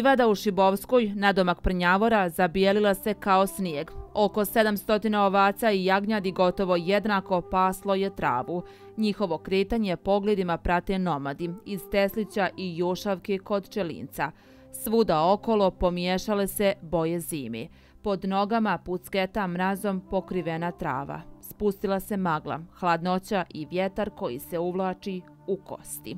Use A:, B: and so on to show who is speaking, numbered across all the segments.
A: Livada u Šibovskoj, nadomak Prnjavora, zabijelila se kao snijeg. Oko 700 ovaca i jagnjadi gotovo jednako paslo je travu. Njihovo kretanje pogledima prate nomadi iz Teslića i Jošavke kod Čelinca. Svuda okolo pomiješale se boje zimi. Pod nogama pucketa mrazom pokrivena trava. Spustila se magla, hladnoća i vjetar koji se uvlači u kosti.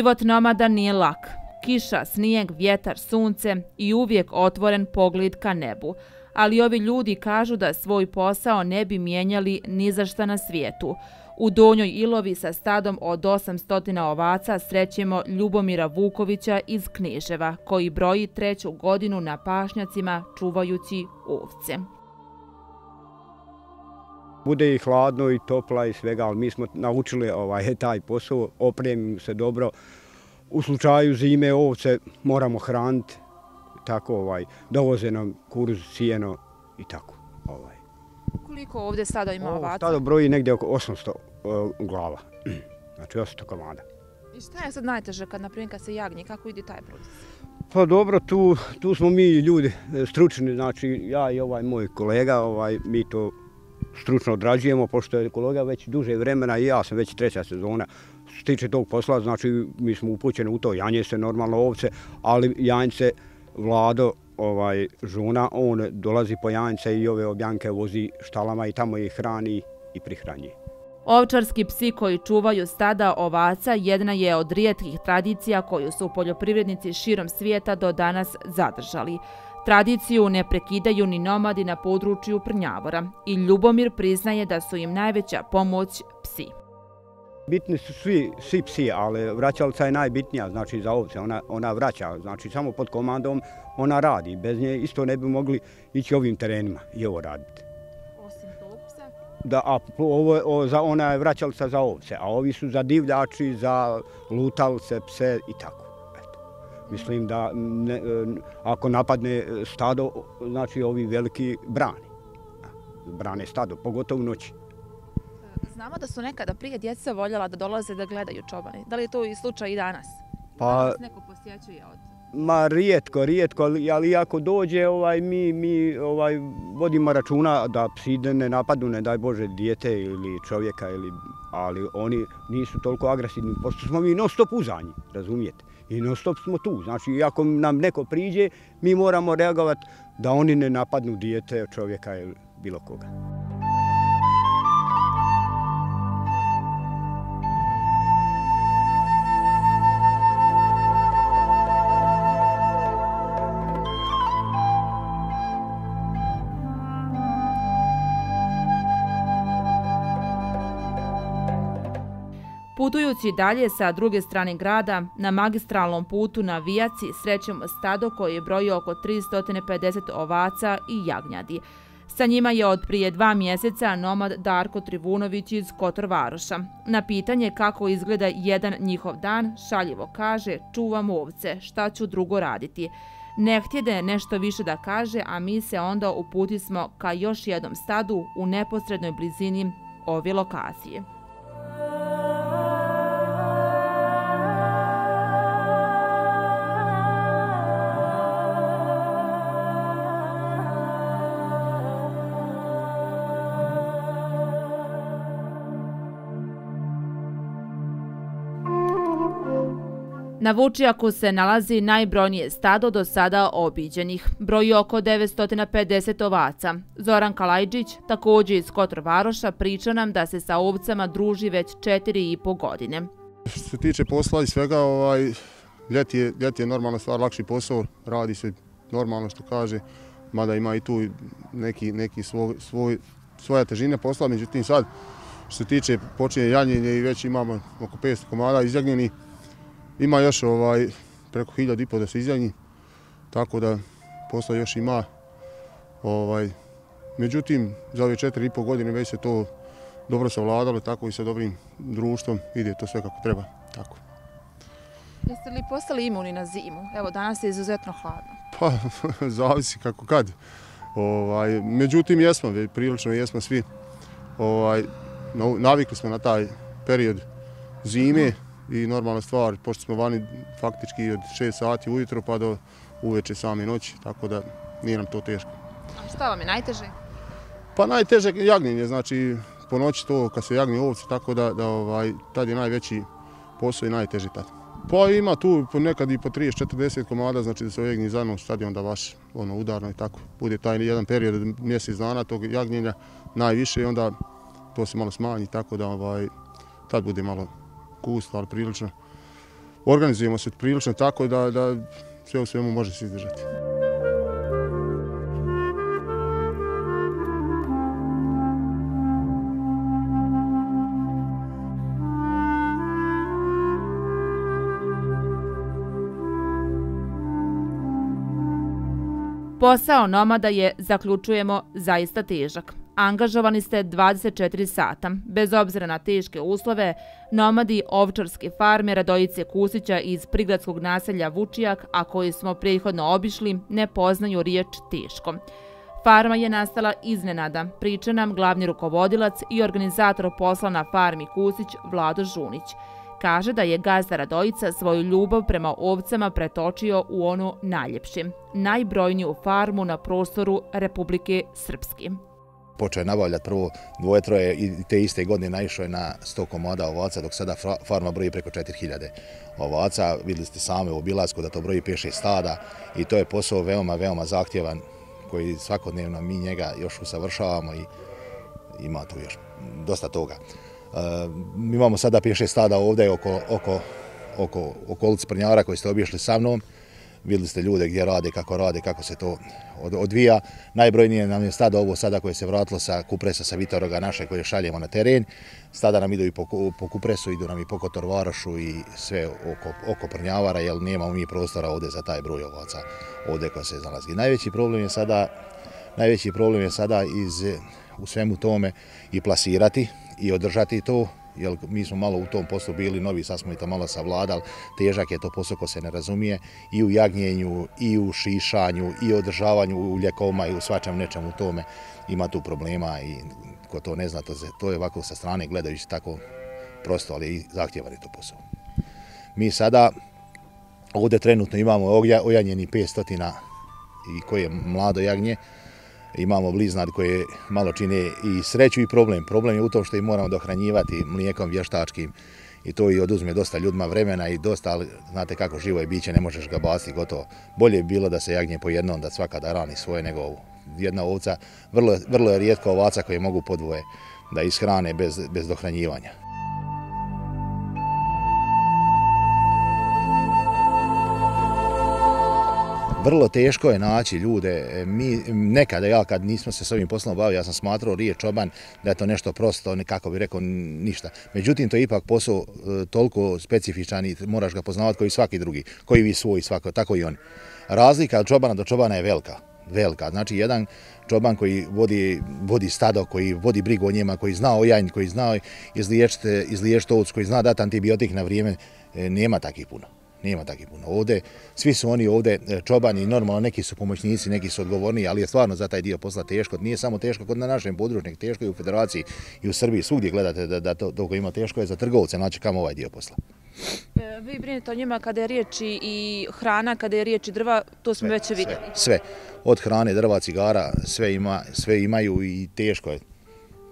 A: Život nomada nije lak. Kiša, snijeg, vjetar, sunce i uvijek otvoren pogled ka nebu. Ali ovi ljudi kažu da svoj posao ne bi mijenjali ni za šta na svijetu. U Donjoj Ilovi sa stadom od 800 ovaca srećemo Ljubomira Vukovića iz Kneževa, koji broji treću godinu na pašnjacima čuvajući ovce.
B: Bude i hladno i topla i svega, ali mi smo naučili ovaj, taj posao, opremimo se dobro. U slučaju zime ovce moramo hraniti, tako ovaj, dovoze nam kuruz, sijeno i tako. Ovaj.
A: Koliko ovdje stada ima ovaca?
B: Stada broji negdje oko 800 uh, glava, znači 800 komada.
A: I šta je sad najteže kad, naprimjer, kad se jagnji, kako ide taj proces?
B: Pa dobro, tu, tu smo mi ljudi e, stručni, znači ja i ovaj moj kolega, ovaj, mi to stručno odrađujemo, pošto je ekologija već duže vremena i ja sam već treća sezona što tiče tog posla, znači mi smo upućeni u to, janje se normalno ovce, ali janjce vlado ovaj žuna, on dolazi po janjce i ove objanke vozi štalama i tamo ih hrani i prihranji.
A: Ovčarski psi koji čuvaju stada ovaca jedna je od rijetkih tradicija koju su poljoprivrednici širom svijeta do danas zadržali. Tradiciju ne prekidaju ni nomadi na području Prnjavora i Ljubomir priznaje da su im najveća pomoć psi.
B: Bitni su svi, svi psi, ali vraćalica je najbitnija znači, za ovce. Ona, ona vraća, znači samo pod komandom ona radi. Bez nje isto ne bi mogli ići ovim terenima i ovo raditi.
A: Osim tog psa?
B: Da, a ovo, ovo, za, ona je vraćalica za ovce, a ovi su za divljači, za lutalce, pse i tako. Mislim da ne, e, ako napadne stado, znači ovi veliki brani. Brane stado, pogotovo u noći.
A: Znamo da su nekada prije djeca voljela da dolaze da gledaju čobani. Da li je to i slučaj i danas?
B: Pa,
A: danas neko posjećuje od...
B: Ma rijetko, rijetko, ali ako dođe, ovaj, mi, mi ovaj, vodimo računa da psi ne napadu, ne daj Bože, dijete ili čovjeka, ili, ali oni nisu toliko agresivni, pošto smo mi non stop uzanji, razumijete? I non stop smo tu. Znači, ako nam neko priđe, mi moramo reagovati da oni ne napadnu dijete, čovjeka ili bilo koga.
A: Putujući dalje sa druge strane grada, na magistralnom putu na Vijaci srećemo stado koje broji oko 350 ovaca i jagnjadi. Sa njima je od prije dva mjeseca nomad Darko Trivunović iz Kotorvaroša. Na pitanje kako izgleda jedan njihov dan, šaljivo kaže čuvam ovce, šta ću drugo raditi. Ne htjede nešto više da kaže, a mi se onda uputismo ka još jednom stadu u neposrednoj blizini ove lokacije. Na Vučijaku se nalazi najbrojnije stado do sada obiđenih, Broj oko 950 ovaca. Zoran Kalajđić, također iz Kotor Varoša, priča nam da se sa ovcama druži već 4,5 godine.
C: Što se tiče posla i svega, ovaj, ljeti, je, ljeti je normalna stvar, lakši posao, radi se normalno što kaže, mada ima i tu neki, neki svoj, svoj, svoja težina posla, međutim sad, što se tiče počinje janjenje i već imamo oko 500 komada izjagnjeni, Ima još ovaj preko hiljada i pol da se izjanji, tako da posla još ima. Ovaj, međutim, za ove četiri i pol godine već se to dobro savladalo, tako i sa dobrim društvom ide to sve kako treba. tako.
A: Jeste li postali imuni na zimu? Evo, danas je izuzetno hladno.
C: Pa, zavisi kako kad. Ovaj, međutim, jesmo, prilično jesmo svi. Ovaj, navikli smo na taj period zime i normalna stvar, pošto smo vani faktički od 6 sati ujutro pa do uveče same noći, tako da nije nam to teško.
A: A šta vam je najteže?
C: Pa najteže jagnjenje, znači po noći to kad se jagnje ovce, tako da, da ovaj, tad je najveći posao i najteži tad. Pa ima tu nekad i po 30-40 komada, znači da se ojegnji zajedno stadion da vaš ono, udarno i tako. Bude taj jedan period mjesec dana tog jagnjenja najviše i onda to se malo smanji, tako da ovaj, tad bude malo gusto, ali prilično. Organizujemo se prilično tako da, da sve u svemu može se izdržati.
A: Posao nomada je, zaključujemo, zaista težak. Angažovani ste 24 sata. Bez obzira na teške uslove, nomadi ovčarske farme Radojice Kusića iz prigradskog naselja Vučijak, a koji smo prethodno obišli, ne poznaju riječ teško. Farma je nastala iznenada, priča nam glavni rukovodilac i organizator posla na farmi Kusić Vlado Žunić kaže da je gazda Radojica svoju ljubav prema ovcama pretočio u onu najljepši, najbrojniju farmu na prostoru Republike Srpske.
D: Počeo je nabavljati prvo dvoje, troje i te iste godine naišao je na 100 komada ovaca, dok sada farma broji preko 4000 ovaca. Vidjeli ste same u obilazku da to broji 5-6 stada i to je posao veoma, veoma zahtjevan koji svakodnevno mi njega još usavršavamo i ima tu još dosta toga. E, mi imamo sada pješe stada ovdje oko, oko, oko okolici Prnjara koji ste obišli sa mnom. Vidjeli ste ljude gdje rade, kako rade, kako se to odvija. Najbrojnije nam je stada ovo sada koje se vratilo sa Kupresa, sa Vitoroga naše koje šaljemo na teren. Stada nam idu i po, po Kupresu, idu nam i po Kotorvarošu i sve oko, oko Prnjavara, jer nemamo mi prostora ovdje za taj broj ovaca ovdje koja se nalazi. Najveći problem je sada, najveći problem je sada iz, u svemu tome i plasirati, i održati to, jer mi smo malo u tom poslu bili novi, sad smo i to malo savladali, težak je to posao ko se ne razumije, i u jagnjenju, i u šišanju, i u održavanju u ljekovima i u svačem nečem u tome ima tu problema i ko to ne zna, to, to je ovako sa strane gledajući tako prosto, ali i zahtjevan je to posao. Mi sada ovdje trenutno imamo ojanjeni 500 i koje je mlado jagnje, imamo bliznad koje malo čine i sreću i problem. Problem je u tom što ih moramo dohranjivati mlijekom vještačkim i to i oduzme dosta ljudima vremena i dosta, ali znate kako živo je biće, ne možeš ga basti gotovo. Bolje je bilo da se jagnje po jednom, da svaka da rani svoje nego ovu. Jedna ovca, vrlo, vrlo je rijetko ovaca koje mogu podvoje da ishrane bez, bez dohranjivanja. Vrlo teško je naći ljude. E, mi, nekada ja kad nismo se s ovim poslom bavili, ja sam smatrao rije čoban da je to nešto prosto, nekako bi rekao ništa. Međutim, to je ipak posao e, toliko specifičan i moraš ga poznavati koji svaki drugi, koji vi svoj svako, tako i oni. Razlika od čobana do čobana je velika. Velika. Znači, jedan čoban koji vodi, vodi stado, koji vodi brigu o njima, koji zna o jajn, koji zna izliječiti izliješ ovcu, koji zna dati antibiotik na vrijeme, e, nema takih puno. Nijema takih puno. Ovde, svi su oni ovde e, čobani, normalno neki su pomoćnici, neki su odgovorni, ali je stvarno za taj dio posla teško. Nije samo teško kod na našem područniku, teško je u federaciji i u Srbiji. Svugdje gledate da, da to, to ima teško je za trgovce, znači kamo ovaj dio posla.
A: E, vi brinete o njima kada je riječi i hrana, kada je riječi drva, to smo sve, već vidjeli.
D: Sve, sve, od hrane, drva, cigara, sve, ima, sve imaju i teško je.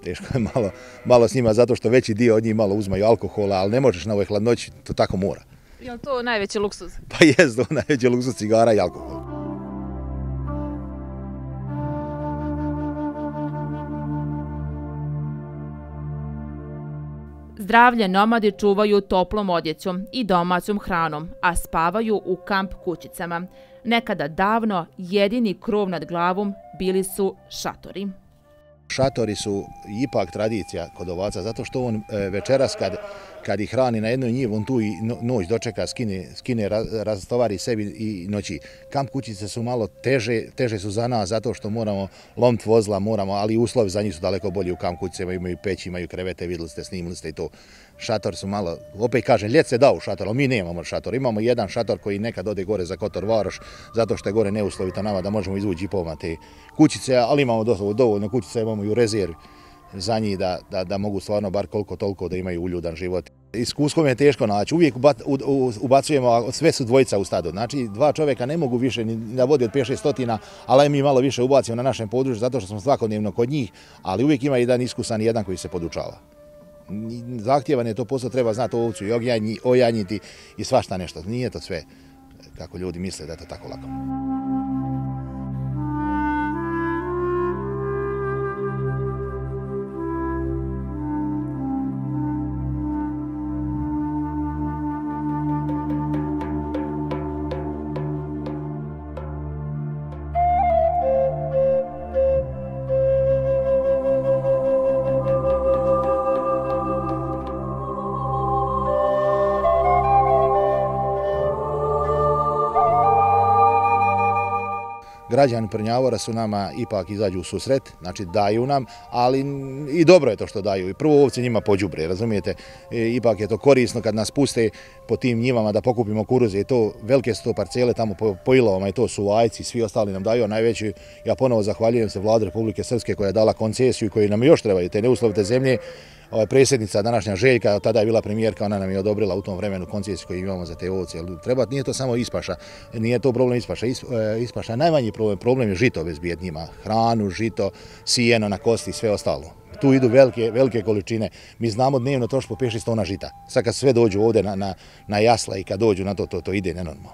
D: Teško je malo, malo s njima zato što veći dio od njih malo uzmaju alkohola, ali ne možeš na ovoj hladnoći, to tako mora.
A: Je li to najveći luksuz?
D: Pa jes, to najveći luksuz cigara i alkohol.
A: Zdravlje nomadi čuvaju toplom odjećom i domaćom hranom, a spavaju u kamp kućicama. Nekada davno jedini krov nad glavom bili su šatori.
D: Šatori su ipak tradicija kod ovaca, zato što on e, večeras kad kad ih hrani na jednoj njivu, on tu i noć dočeka, skine, skine rastovari sebi i noći. Kamp kućice su malo teže, teže su za nas zato što moramo lomt vozla, moramo, ali uslovi za njih su daleko bolji u kamp kućicama, imaju peć, imaju krevete, videli ste, snimili ste i to. Šator su malo, opet kažem, ljet se dao u šator, ali mi nemamo šator. Imamo jedan šator koji nekad ode gore za Kotor Varoš, zato što je gore neuslovito nama da možemo izvući i te kućice, ali imamo dovoljno kućice, imamo i u rezervi za njih da, da, da mogu stvarno bar koliko toliko da imaju uljudan život. Iskuskom je teško naći, uvijek ubacujemo, sve su dvojica u stadu, znači dva čovjeka ne mogu više ni da vodi od 5-6 stotina, ali mi malo više ubacimo na našem području zato što smo svakodnevno kod njih, ali uvijek ima jedan iskusan i jedan koji se podučava. Zahtjevan je to posao, treba znati ovcu i ojanjiti i svašta nešto. Nije to sve kako ljudi misle da je to tako lako. Građani Prnjavora su nama ipak izađu u susret, znači daju nam, ali i dobro je to što daju. I prvo ovce njima pođubre, razumijete? E, ipak je to korisno kad nas puste po tim njivama da pokupimo kuruze. I to velike su to parcele tamo po, po ilovama i to su vajci, svi ostali nam daju. Najveći, ja ponovo zahvaljujem se vladu Republike Srpske koja je dala koncesiju i koji nam još trebaju te neuslovite zemlje ovaj, predsjednica današnja Željka, tada je bila premijerka, ona nam je odobrila u tom vremenu koncesiju koju imamo za te ovce. Treba, nije to samo ispaša, nije to problem ispaša. Is, e, ispaša najmanji problem, problem je žito bezbjednjima. Hranu, žito, sijeno na kosti i sve ostalo. Tu idu velike, velike količine. Mi znamo dnevno troš po 5-6 tona žita. Sad kad sve dođu ovdje na, na, na jasla i kad dođu na to, to, to ide nenormalno.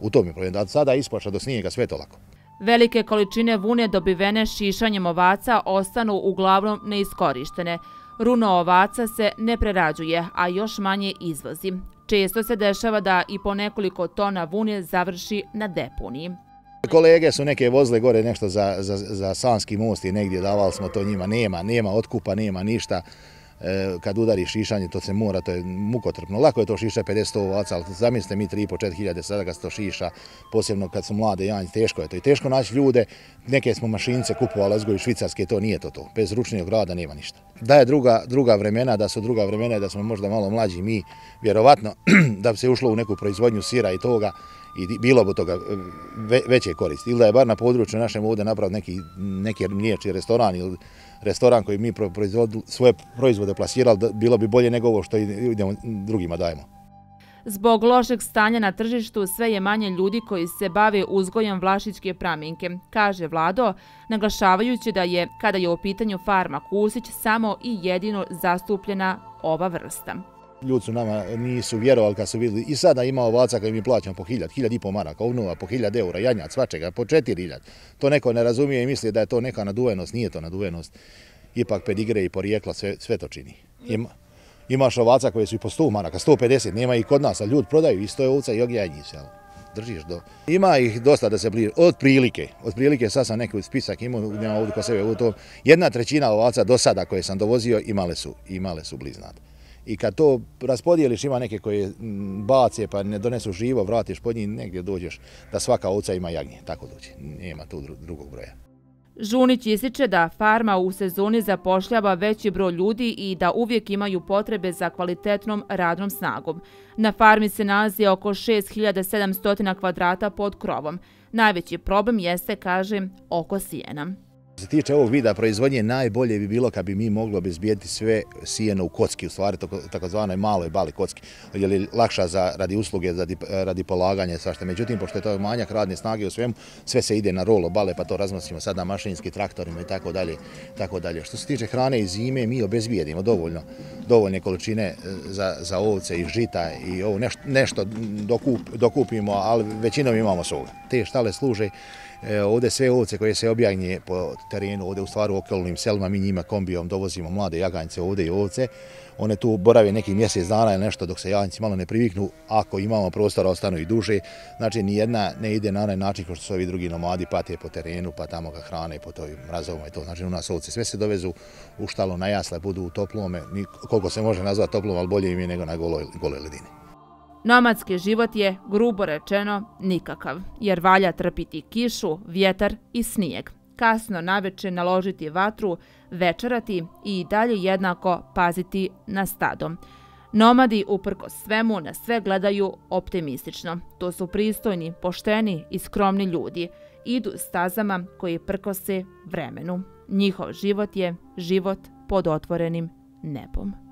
D: U tom je problem. Da sada ispaša do snijega sve to lako.
A: Velike količine vune dobivene šišanjem ovaca ostanu uglavnom neiskorištene. Runo ovaca se ne prerađuje, a još manje izvozi. Često se dešava da i po nekoliko tona vune završi na deponiji.
D: Kolege su neke vozile gore nešto za, za, za Sanski most i negdje davali smo to njima. Nema, nema otkupa, nema ništa. E, kad udari šišanje, to se mora, to je mukotrpno. Lako je to šiša 50 ovaca, ali zamislite mi 3,5-4 hiljade sada kad se to šiša, posebno kad su mlade janj, teško je to. I teško naći ljude, neke smo mašinice kupovali, ozgoju švicarske, to nije to to. Bez ručnijog rada nema ništa. Da je druga, druga vremena, da su druga vremena, da smo možda malo mlađi mi, vjerovatno, da bi se ušlo u neku proizvodnju sira i toga, i bilo bi toga e, veće koristi. Ili da je bar na području našem ovdje napraviti neki, neki mliječi restoran ili restoran koji mi svoje proizvode plasirali, bilo bi bolje nego ovo što idemo drugima dajemo.
A: Zbog lošeg stanja na tržištu sve je manje ljudi koji se bave uzgojem vlašićke praminke, kaže Vlado, naglašavajući da je, kada je u pitanju farma Kusić, samo i jedino zastupljena ova vrsta
D: ljudi su nama nisu vjerovali kad su vidjeli. I sada ima ovaca koji mi plaćamo po hiljad, hiljad i po maraka, ovnova po hiljad eura, janjac, svačega, po četiri hiljad. To neko ne razumije i misli da je to neka naduvenost, nije to naduvenost. Ipak pedigre i porijekla sve, sve to čini. Ima, imaš ovaca koje su i po 100 maraka, 150, nema i kod nas, a ljudi prodaju isto je ovca i ogjanjić. Držiš do... Ima ih dosta da se bliže, od prilike, od prilike, sad sam neki spisak imao, nema ovdje ko sebe, to, jedna trećina ovaca do sada koje sam dovozio imale su, imale su bliznate i kad to raspodijeliš, ima neke koje mm, bace pa ne donesu živo, vratiš pod njih, negdje dođeš da svaka ovca ima jagnje, tako dođe, nema tu drugog broja.
A: Žunić ističe da farma u sezoni zapošljava veći broj ljudi i da uvijek imaju potrebe za kvalitetnom radnom snagom. Na farmi se nalazi oko 6700 kvadrata pod krovom. Najveći problem jeste, kaže, oko sijena.
D: Se tiče ovog vida proizvodnje, najbolje bi bilo kad bi mi moglo obezbijediti sve sijeno u kocki, u stvari takozvanoj maloj bali kocki, jer je lakša za, radi usluge, radi, radi polaganja i svašta. Međutim, pošto je to manjak radne snage u svemu, sve se ide na rolo bale, pa to raznosimo sad na mašinski traktorima i tako dalje. Tako dalje. Što se tiče hrane i zime, mi obezbijedimo dovoljno, dovoljne količine e, za, za ovce i žita i ovo nešto, nešto dokup, dokupimo, ali većinom imamo soga. Te štale služe E, ovdje sve ovce koje se objagnje po terenu, ovdje u stvaru okolnim selima, mi njima kombijom dovozimo mlade jaganjce ovdje i ovce. One tu borave neki mjesec dana ili nešto dok se jaganjci malo ne priviknu. Ako imamo prostora, ostanu i duže. Znači, nijedna ne ide na onaj način kao što su ovi drugi nomadi, pate po terenu, pa tamo ga hrane po toj mrazovima i to. Znači, u nas ovce sve se dovezu u štalo na jasle, budu u toplome, koliko se može nazvati toplom, ali bolje im je nego na goloj, goloj ledini.
A: Nomadski život je, grubo rečeno, nikakav, jer valja trpiti kišu, vjetar i snijeg. Kasno naveče naložiti vatru, večerati i dalje jednako paziti na stadom. Nomadi uprko svemu na sve gledaju optimistično. To su pristojni, pošteni i skromni ljudi. Idu stazama koji prkose vremenu. Njihov život je život pod otvorenim nebom.